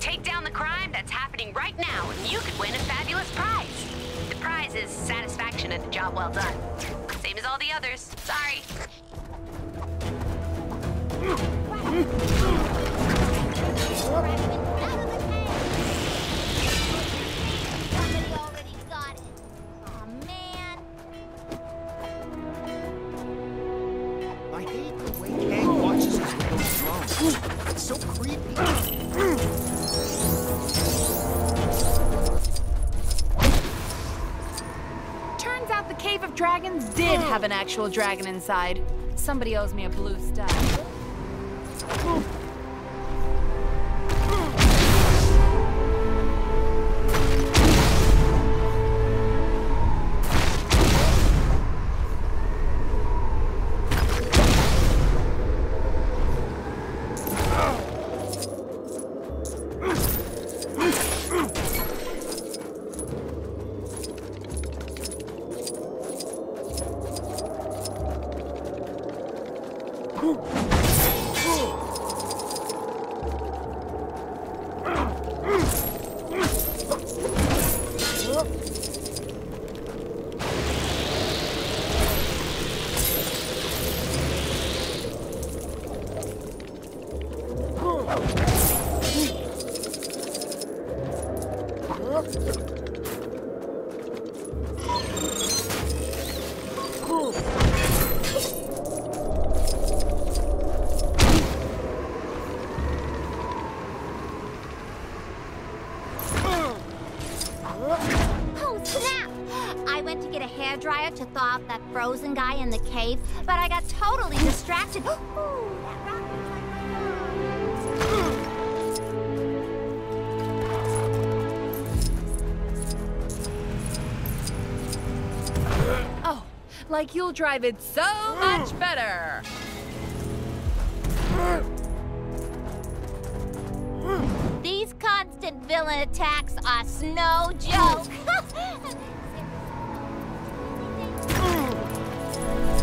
Take down the crime that's happening right now, and you could win a fabulous prize. Is satisfaction at the job well done. Same as all the others. Sorry. Have an actual dragon inside. Somebody owes me a blue stud. Oh, to get a hairdryer to thaw out that frozen guy in the cave, but I got totally distracted. like you'll drive it so much better. These constant villain attacks are no joke.